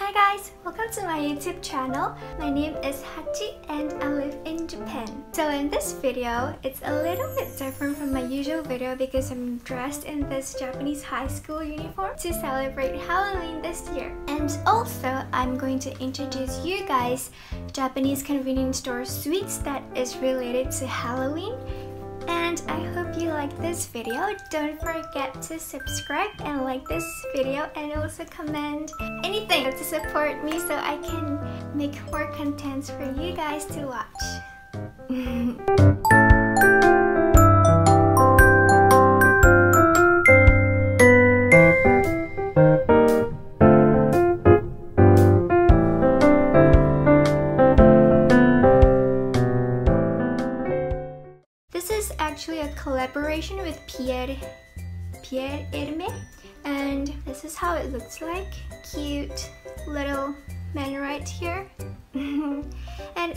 Hi guys, welcome to my YouTube channel. My name is Hachi and I live in Japan. So in this video, it's a little bit different from my usual video because I'm dressed in this Japanese high school uniform to celebrate Halloween this year. And also, I'm going to introduce you guys Japanese convenience store sweets that is related to Halloween and I hope like this video. Don't forget to subscribe and like this video and also comment anything to support me so I can make more contents for you guys to watch. collaboration with Pierre, Pierre Hermé and this is how it looks like. Cute little right here. and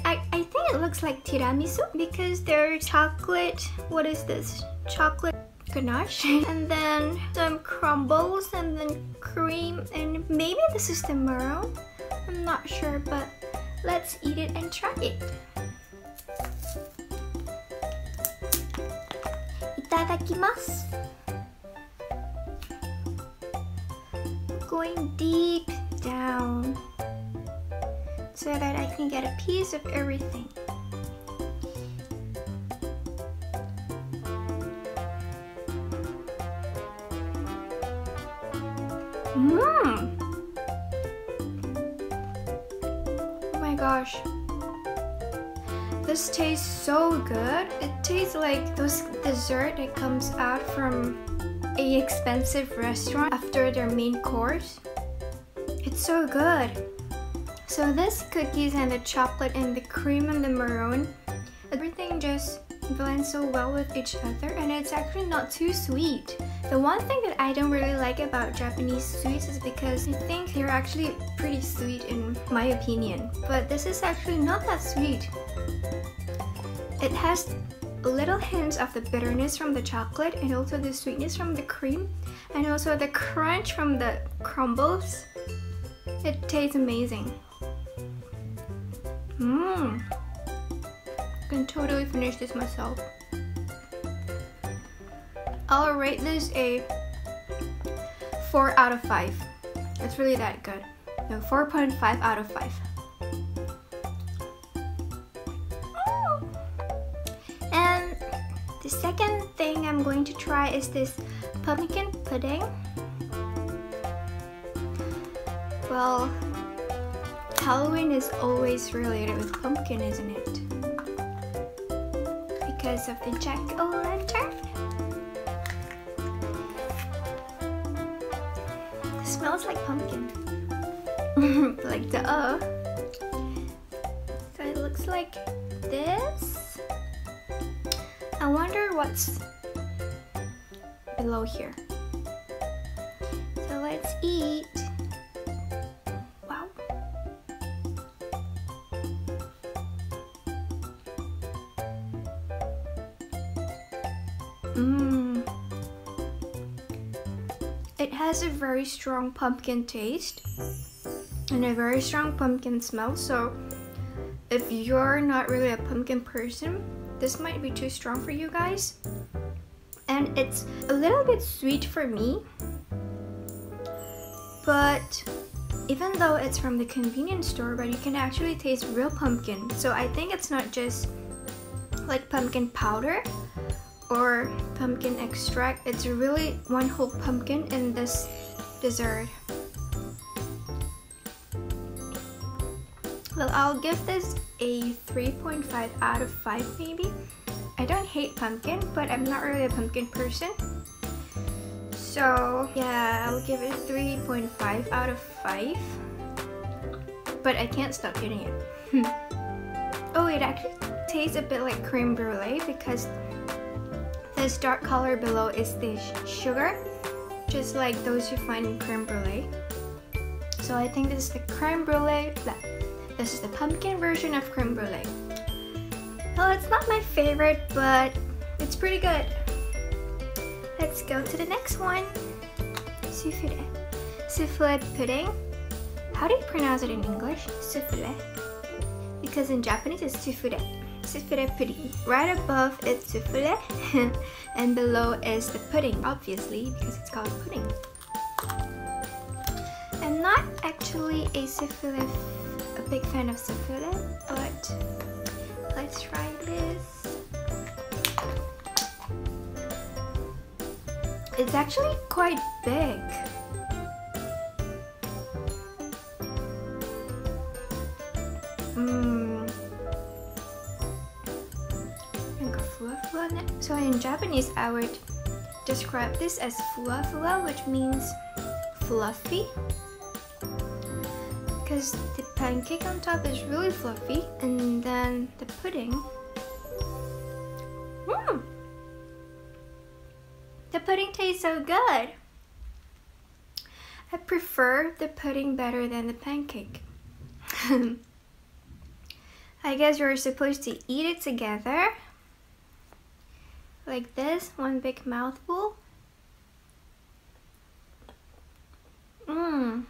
I, I think it looks like tiramisu because they're chocolate, what is this? Chocolate ganache and then some crumbles and then cream and maybe this is the maroon. I'm not sure but let's eat it and try it. ただきます Going deep down so that I can get a piece of everything. Mmm! Oh my gosh. This tastes so good. It tastes like those dessert that comes out from a expensive restaurant after their main course. It's so good. So this cookies and the chocolate and the cream and the maroon, everything just blends so well with each other and it's actually not too sweet. The one thing that I don't really like about Japanese sweets is because I think they're actually pretty sweet in my opinion. But this is actually not that sweet. It has little hints of the bitterness from the chocolate and also the sweetness from the cream and also the crunch from the crumbles. It tastes amazing. Mmm. I can totally finish this myself. I'll rate this a 4 out of 5. It's really that good. No, 4.5 out of 5. Second thing I'm going to try is this pumpkin pudding. Well, Halloween is always related with pumpkin, isn't it? Because of the jack-o'-lantern. Smells like pumpkin. like the uh. So it looks like this. Wonder what's below here. So let's eat. Wow. Mmm. It has a very strong pumpkin taste and a very strong pumpkin smell. So if you're not really a pumpkin person, this might be too strong for you guys. And it's a little bit sweet for me. But even though it's from the convenience store, but you can actually taste real pumpkin. So I think it's not just like pumpkin powder or pumpkin extract. It's really one whole pumpkin in this dessert. Well, I'll give this a 3.5 out of 5 maybe. I don't hate pumpkin, but I'm not really a pumpkin person. So yeah, I'll give it 3.5 out of 5. But I can't stop eating it. oh, it actually tastes a bit like creme brulee because this dark color below is the sugar, just like those you find in creme brulee. So I think this is the creme brulee this is the pumpkin version of creme brulee. Well, it's not my favorite, but it's pretty good. Let's go to the next one. Souffle. Souffle pudding. how do you pronounce it in English? Souffle. Because in Japanese it's souffle. Souffle pudding. Right above it's souffle and below is the pudding, obviously, because it's called pudding. I'm not actually a souffle, big fan of souffle, but let's try this. It's actually quite big. Mmm. So in Japanese, I would describe this as fuwa which means fluffy. Because the pancake on top is really fluffy, and then the pudding. Mmm. The pudding tastes so good. I prefer the pudding better than the pancake. I guess we're supposed to eat it together. Like this, one big mouthful. Mmm.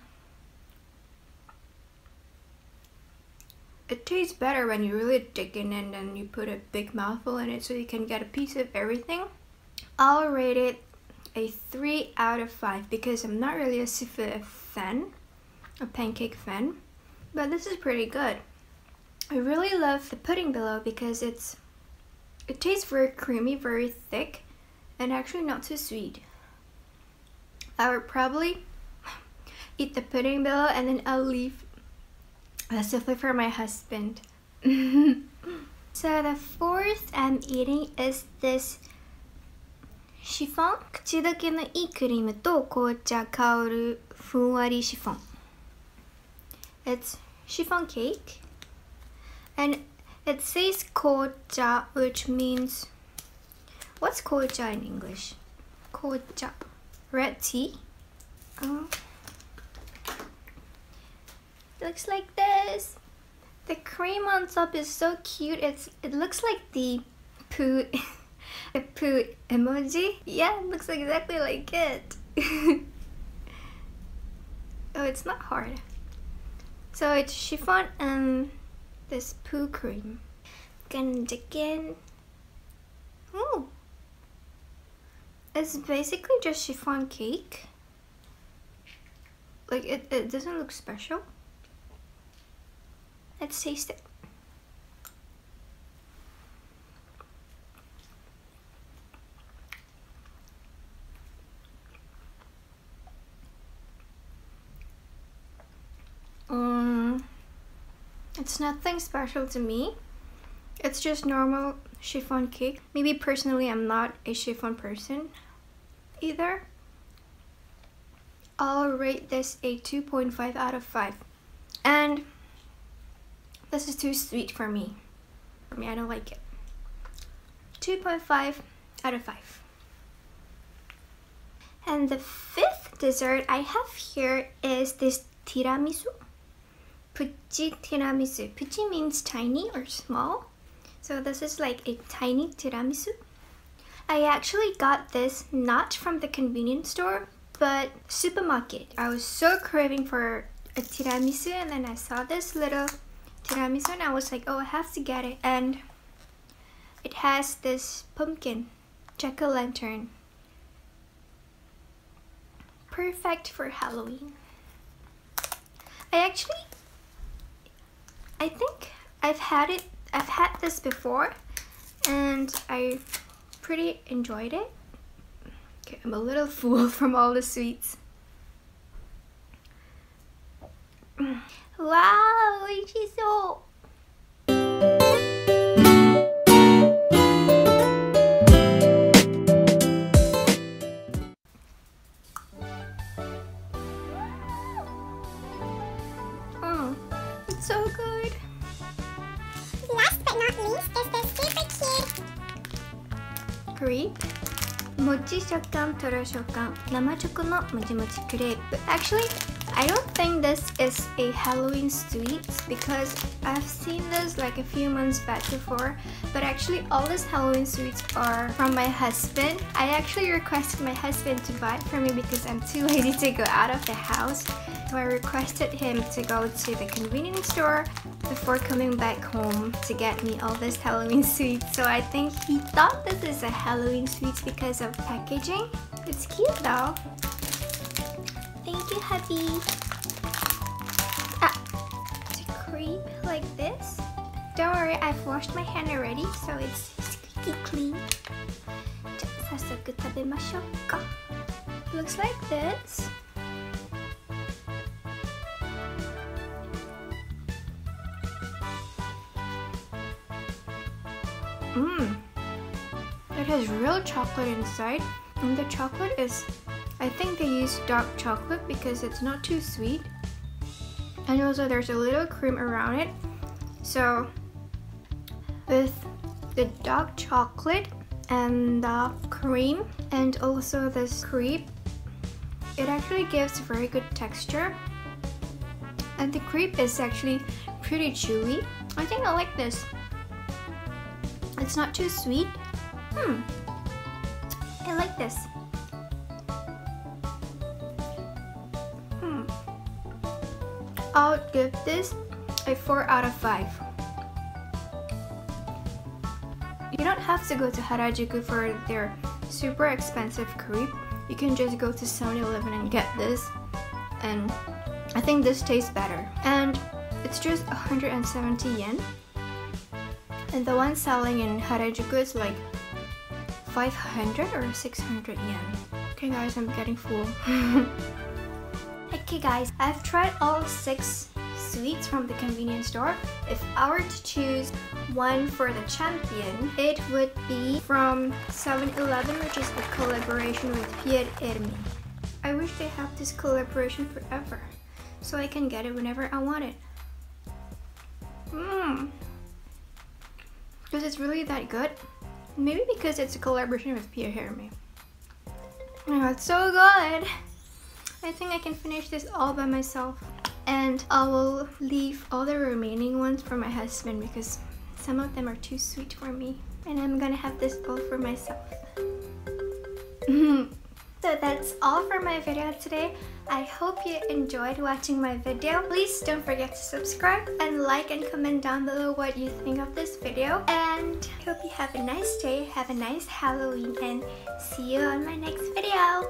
It tastes better when you really dig in and then you put a big mouthful in it so you can get a piece of everything. I'll rate it a 3 out of 5 because I'm not really a souffle fan, a pancake fan, but this is pretty good. I really love the pudding below because it's it tastes very creamy, very thick, and actually not too sweet. I would probably eat the pudding below and then I'll leave the souffle for my husband. so the fourth I'm eating is this シフォン口どけのいいクリームと紅茶香るふんわりシフォン It's chiffon cake and it says kocha which means what's kocha in English? Kocha red tea oh. looks like this the cream on top is so cute it's it looks like the poo a poo emoji yeah it looks exactly like it oh it's not hard so it's chiffon and this poo cream. Gonna dig in. Ooh. It's basically just chiffon cake. Like it, it doesn't look special. Taste it. Um, It's nothing special to me. It's just normal chiffon cake. Maybe personally I'm not a chiffon person either. I'll rate this a 2.5 out of 5. And this is too sweet for me. For me, I don't like it. 2.5 out of 5. And the fifth dessert I have here is this tiramisu. Puchi tiramisu. Puchi means tiny or small. So this is like a tiny tiramisu. I actually got this not from the convenience store, but supermarket. I was so craving for a tiramisu and then I saw this little tiramisu and I was like, oh, I have to get it. And it has this pumpkin jack-o'-lantern. Perfect for Halloween. I actually I think I've had it, I've had this before and I pretty enjoyed it. Okay, I'm a little full from all the sweets. Mm. Wow, 美味しそう。もち食感とろ食感生チョコのもちもちクレープ。Actually, I don't think this is a Halloween sweet because I've seen this like a few months back before but actually all these Halloween sweets are from my husband. I actually requested my husband to buy it for me because I'm too lazy to go out of the house So I requested him to go to the convenience store before coming back home to get me all this Halloween sweets. So I think he thought this is a Halloween sweets because of packaging. It's cute though too heavy. Ah, to creep like this. Don't worry, I've washed my hand already, so it's squeaky clean. Looks like this. Mmm. It has real chocolate inside and the chocolate is I think they use dark chocolate because it's not too sweet. And also there's a little cream around it. So with the dark chocolate and the cream and also this crepe, it actually gives very good texture. And the crepe is actually pretty chewy. I think I like this. It's not too sweet. Hmm. I like this. I'll give this a 4 out of 5. You don't have to go to Harajuku for their super expensive crepe. You can just go to 7-Eleven and get this. And I think this tastes better. And it's just 170 yen. And the one selling in Harajuku is like 500 or 600 yen. Okay guys, I'm getting full. okay guys, I've tried all six sweets from the convenience store. If I were to choose one for the champion, it would be from 7-Eleven, which is a collaboration with Pierre Hermé. I wish they have this collaboration forever, so I can get it whenever I want it. Mmm because it's really that good. Maybe because it's a collaboration with Pierre Hermé. Oh, it's so good. I think I can finish this all by myself. And I will leave all the remaining ones for my husband because some of them are too sweet for me. And I'm gonna have this all for myself. So that's all for my video today. I hope you enjoyed watching my video. Please don't forget to subscribe and like and comment down below what you think of this video. And I hope you have a nice day, have a nice Halloween, and see you on my next video.